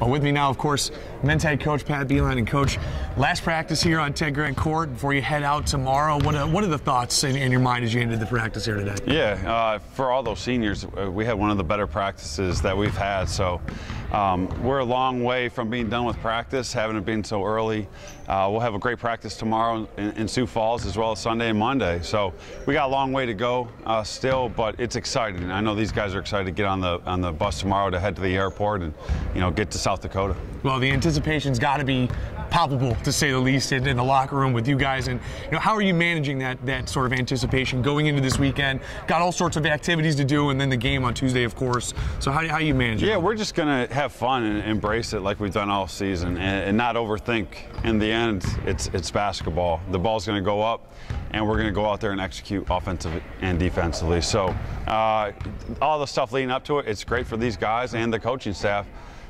Well, with me now, of course, men's head coach Pat Beilein and coach. Last practice here on Ted Grant Court before you head out tomorrow. What are, what are the thoughts in, in your mind as you ended the practice here today? Yeah, uh, for all those seniors, uh, we had one of the better practices that we've had. So um, we're a long way from being done with practice, having it been so early. Uh, we'll have a great practice tomorrow in, in, Sioux Falls as well as Sunday and Monday. So we got a long way to go uh, still, but it's exciting. I know these guys are excited to get on the on the bus tomorrow to head to the airport and you know get to South Dakota. Well, the anticipation's got to be palpable to say the least in, in, the locker room with you guys and you know how are you managing that that sort of anticipation going into this weekend got all sorts of activities to do and then the game on tuesday of course so how, how you manage it? yeah it? we're just going to have fun and embrace it like we've done all season and, and not overthink in the end it's it's basketball the ball's going to go up and we're going to go out there and execute offensively and defensively so uh, all the stuff leading up to it it's great for these guys and the coaching staff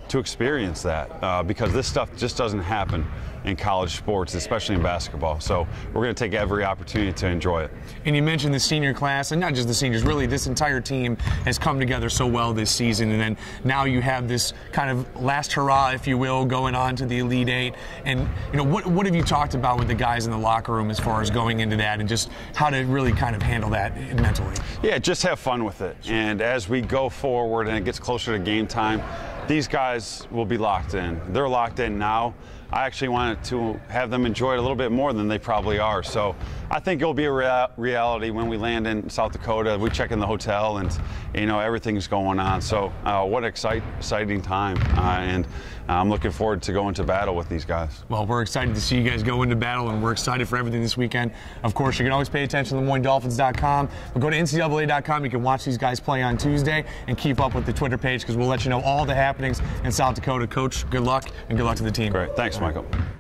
to experience that uh, because this stuff just doesn't happen in college sports, especially in basketball. So we're going to take every opportunity to enjoy it. And you mentioned the senior class, and not just the seniors, really this entire team has come together so well this season. And then now you have this kind of last hurrah, if you will, going on to the Elite Eight. And you know, what what have you talked about with the guys in the locker room as far as going into that, and just how to really kind of handle that mentally? Yeah, just have fun with it. And as we go forward and it gets closer to game time these guys will be locked in. They're locked in now. I actually wanted to have them enjoy it a little bit more than they probably are. So I think it'll be a rea- reality when we land in South Dakota. We check in the hotel and, you know, everything's going on. So uh, what an excite- exciting time. Uh, and I'm looking forward to going to battle with these guys. Well, we're excited to see you guys go into battle, and we're excited for everything this weekend. Of course, you can always pay attention to LeMoyneDolphins.com, but go to NCAA.com. You can watch these guys play on Tuesday and keep up with the Twitter page because we'll let you know all the happenings in South Dakota. Coach, good luck, and good luck to the team. Great. Thanks, Michael.